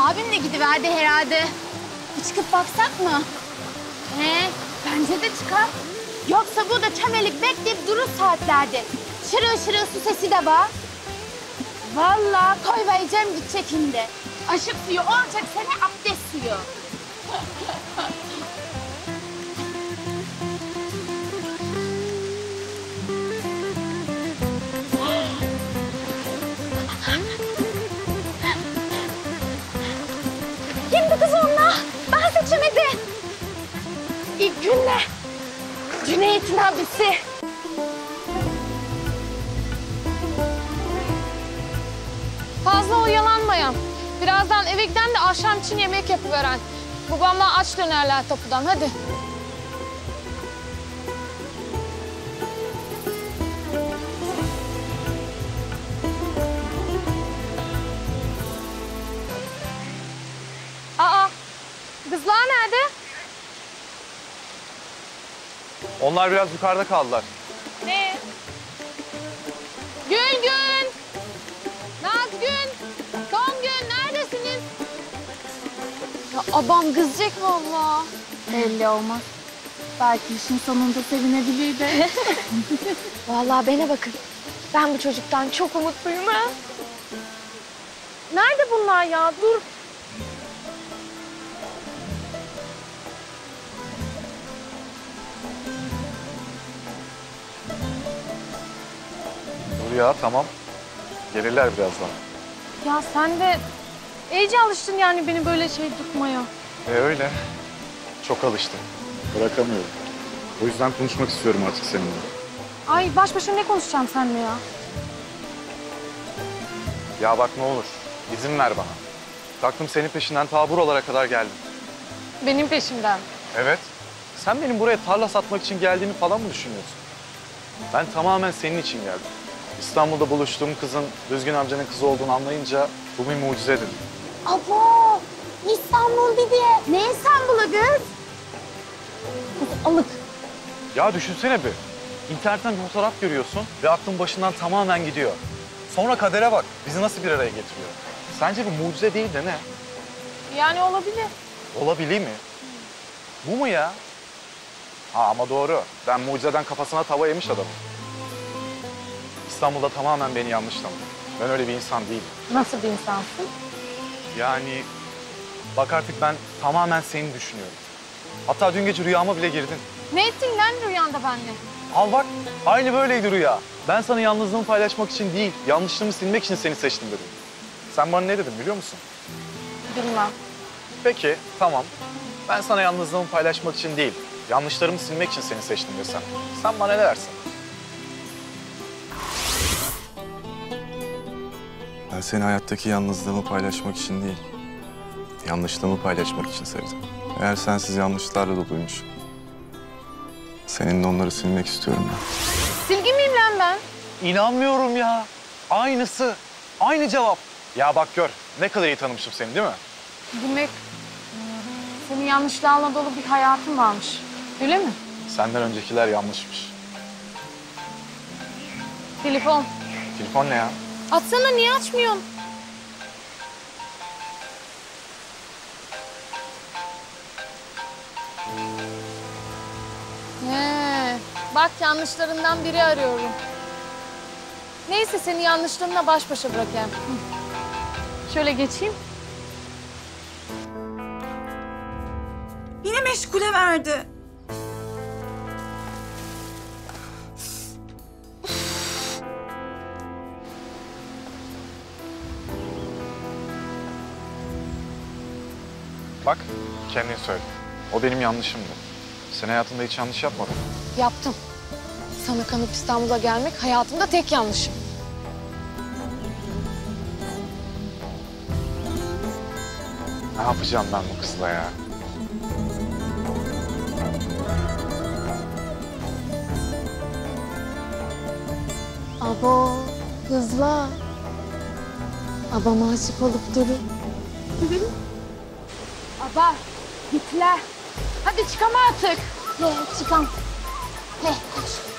Abim de gidiverdi herhalde. Bir çıkıp baksak mı? He, bence de çıkar. Yoksa burada çömelik bekleyip durur saatlerde. Şırıl şırıl su sesi de var. Vallahi koy vereceğim gidecek şimdi. Aşık suyu olacak sana abdest suyu. Cüneyt'in abisi. Fazla oyalanmayan. Birazdan eve giden de akşam için yemek yapıveren. Babamla aç dönerler tapudan hadi. Onlar biraz yukarıda kaldılar. Ne? Gül Gün! Nazgün! Songül neredesiniz? Ya abam kızacak vallahi. Belli olmaz. Belki işin sonunda sevinebilir de. Vallahi bana bakın. Ben bu çocuktan çok umutluyum ha. Nerede bunlar ya? Dur. Ya tamam. Gelirler birazdan. Ya sen de iyice alıştın yani beni böyle şey tutmaya. E öyle. Çok alıştım. Bırakamıyorum. O yüzden konuşmak istiyorum artık seninle. Ay baş başa ne konuşacağım seninle ya? Ya bak ne olur. izin ver bana. Taktım senin peşinden ta buralara kadar geldim. Benim peşimden. Evet. Sen benim buraya tarla satmak için geldiğimi falan mı düşünüyorsun? Ben tamamen senin için geldim. İstanbul'da buluştuğum kızın Düzgün amcanın kızı olduğunu anlayınca bu bir mucize dedim. Abo! İstanbul dedi. Ne İstanbul'u kız? Kız alık. Ya düşünsene bir. İnternetten bir fotoğraf görüyorsun ve aklın başından tamamen gidiyor. Sonra kadere bak. Bizi nasıl bir araya getiriyor? Sence bu mucize değil de ne? Yani olabilir. Olabilir mi? Bu mu ya? Ha ama doğru. Ben mucizeden kafasına tava yemiş adamım. İstanbul'da tamamen beni yanlış tanıdı. Ben öyle bir insan değilim. Nasıl bir insansın? Yani bak artık ben tamamen seni düşünüyorum. Hatta dün gece rüyama bile girdin. Ne ettin lan rüyanda benimle? Al bak aynı böyleydi rüya. Ben sana yalnızlığımı paylaşmak için değil, yanlışlığımı silmek için seni seçtim dedim. Sen bana ne dedin biliyor musun? Bilmem. Peki tamam. Ben sana yalnızlığımı paylaşmak için değil, yanlışlarımı silmek için seni seçtim desem. Sen bana ne dersin? Ben seni hayattaki yalnızlığımı paylaşmak için değil, yanlışlığımı paylaşmak için sevdim. Eğer sensiz yanlışlarla doluymuş, seninle onları silmek istiyorum ben. Silgi miyim lan ben? İnanmıyorum ya. Aynısı. Aynı cevap. Ya bak gör. Ne kadar iyi tanımışım seni değil mi? Demek senin yanlışlarla dolu bir hayatın varmış. Öyle mi? Senden öncekiler yanlışmış. Telefon. Telefon ne ya? Atsana niye açmıyorsun? He, bak yanlışlarından biri arıyorum. Neyse seni yanlışlarınla baş başa bırakayım. Şöyle geçeyim. Yine meşgule verdi. Bak kendin söyle. O benim yanlışımdı. Sen hayatında hiç yanlış yapmadın. Yaptım. Sana kanıp İstanbul'a gelmek hayatımda tek yanlışım. Ne yapacağım ben bu kızla ya? Abo, hızla. Abama aşık olup durun. Aba, gittiler. Hadi çıkama artık. He, çıkam. He, koş.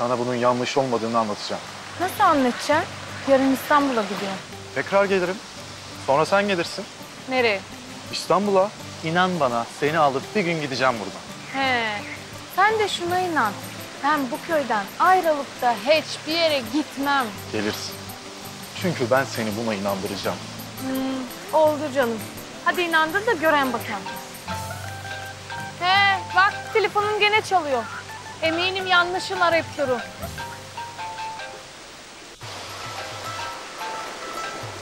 Sana bunun yanlış olmadığını anlatacağım. Nasıl anlatacaksın? Yarın İstanbul'a gidiyorum. Tekrar gelirim. Sonra sen gelirsin. Nereye? İstanbul'a. İnan bana seni alıp bir gün gideceğim buradan. He. Sen de şuna inan. Ben bu köyden ayrılıp da hiçbir yere gitmem. Gelirsin. Çünkü ben seni buna inandıracağım. Oldu canım. Hadi inandır da gören bakalım. He bak telefonum gene çalıyor. Eminim yanlışın arayıp durur.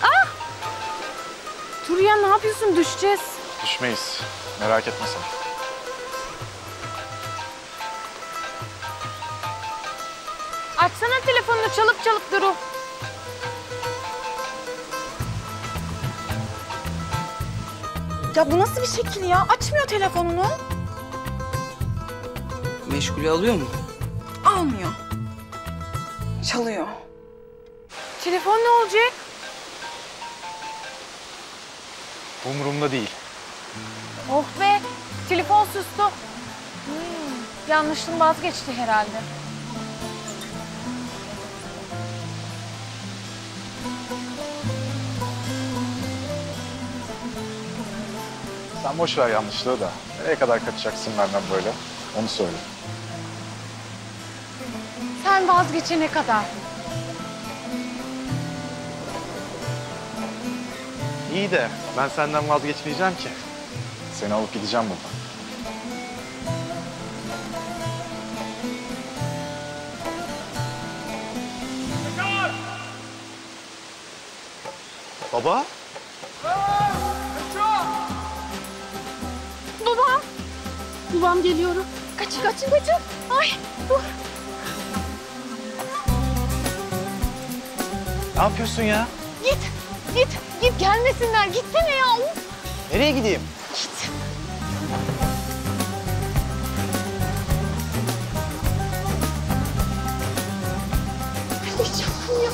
Ah! Dur ya ne yapıyorsun? Düşeceğiz. Düşmeyiz. Merak etme sen. Açsana telefonunu çalıp çalıp duru. Ya bu nasıl bir şekil ya? Açmıyor telefonunu. Meşgule alıyor mu? Almıyor. Çalıyor. Telefon ne olacak? Umurumda değil. Oh be telefon sustu. Hmm, yanlışın vazgeçti herhalde. Sen boş ver yanlışlığı da. Nereye kadar kaçacaksın benden böyle? Onu söyle. Sen vazgeçene kadar. İyi de ben senden vazgeçmeyeceğim ki. Seni alıp gideceğim buradan. Baba? Babam. Babam geliyor. Kaçın kaçın kaçın. Ay dur. Ne yapıyorsun ya? Git. Git. Git gelmesinler. Gitsene ya. Nereye gideyim? Git. Canım ya.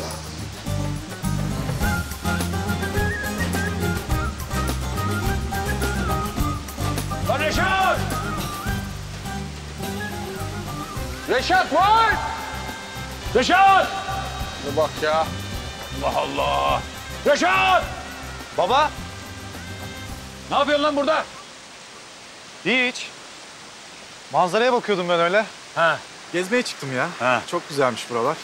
Lan Reşat! Reşat var! Reşat! Ne bak ya. Allah Allah. Reşat! Baba? Ne yapıyorsun lan burada? Hiç. Manzaraya bakıyordum ben öyle. Ha. Gezmeye çıktım ya. Ha. Çok güzelmiş buralar.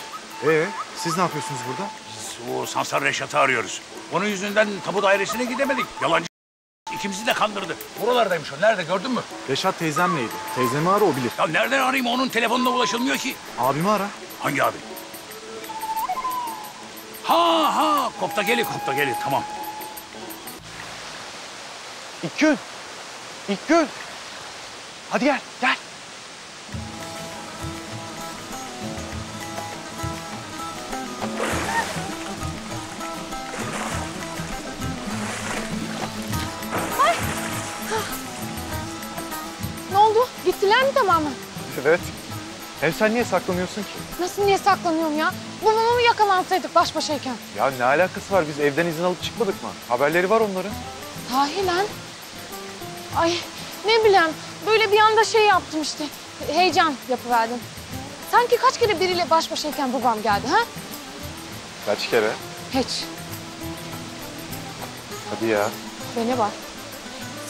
Ee, siz ne yapıyorsunuz burada? Biz o Sansar Reşat'ı arıyoruz. Onun yüzünden tapu dairesine gidemedik. Yalancı ikimizi de kandırdı. Buralardaymış o. Nerede gördün mü? Reşat teyzemleydi. Teyzemi ara o bilir. Ya nereden arayayım? Onun telefonuna ulaşılmıyor ki. Abimi ara. Hangi abi? Kopta geli, kopta geli. Tamam. İlkgün. İlkgün. Hadi gel, gel. Ne oldu? Gittiler mi tamamen? Evet. Hem sen niye saklanıyorsun ki? Nasıl niye saklanıyorum ya? Babama mı yakalansaydık baş başayken? Ya ne alakası var? Biz evden izin alıp çıkmadık mı? Haberleri var onların. Sahi lan. Ay ne bileyim böyle bir anda şey yaptım işte. Heyecan yapıverdim. Sanki kaç kere biriyle baş başayken babam geldi ha? Kaç kere? Hiç. Hadi ya. Bana bak.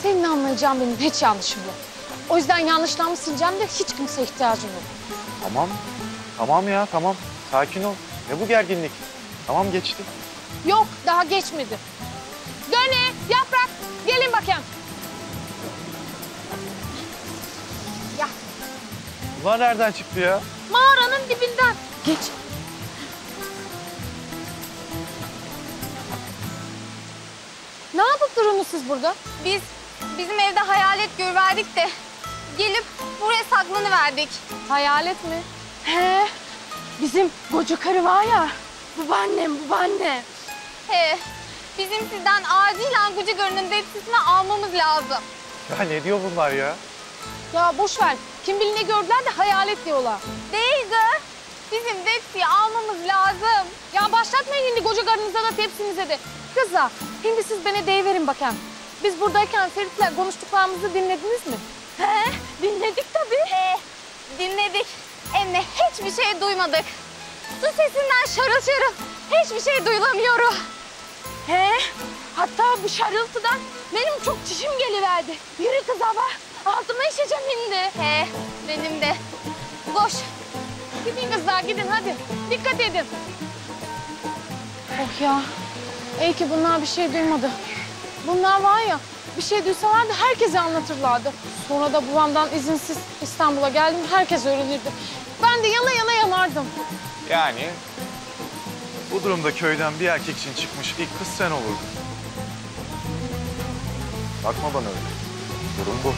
Senin anlayacağın benim hiç yanlışım yok. O yüzden yanlışlarımı sileceğim de hiç kimseye ihtiyacım yok. Tamam. Tamam ya, tamam. Sakin ol. Ne bu gerginlik? Tamam geçti. Yok daha geçmedi. Döne, yaprak gelin bakayım. Bunlar nereden çıktı ya? Mağaranın dibinden. Geç. Ne yapıp durunuz siz burada? Biz bizim evde hayalet görverdik de gelip buraya saklanıverdik. Hayalet mi? He. Bizim koca karı var ya. Babaannem, babaannem. He, bizim sizden acilen Gucigör'ün tepsisini almamız lazım. Ya ne diyor bunlar ya? Ya boş ver. Kim bilir ne gördüler de hayalet diyorlar. Değil de bizim tepsiyi almamız lazım. Ya başlatmayın şimdi koca karınıza da tepsinize de. Kızlar, şimdi siz bana deyiverin bakayım. Biz buradayken Ferit'le konuştuklarımızı dinlediniz mi? He, dinledik tabii. He, dinledik. Hem de hiçbir şey duymadık. Su sesinden şarıl şarıl hiçbir şey duyulamıyorum. He, hatta bu şarıltıdan benim çok çişim geliverdi. Yürü kız abla, altıma işeceğim şimdi. He, benim de. Koş. Gidin kızlar gidin hadi. Dikkat edin. Oh ya. İyi ki bunlar bir şey duymadı. Bunlar var ya bir şey duysalardı herkese anlatırlardı. Sonra da babamdan izinsiz İstanbul'a geldim herkes öğrenirdi. Ben de yana yana yanardım. Yani bu durumda köyden bir erkek için çıkmış ilk kız sen olurdun. Bakma bana öyle. Durum bu.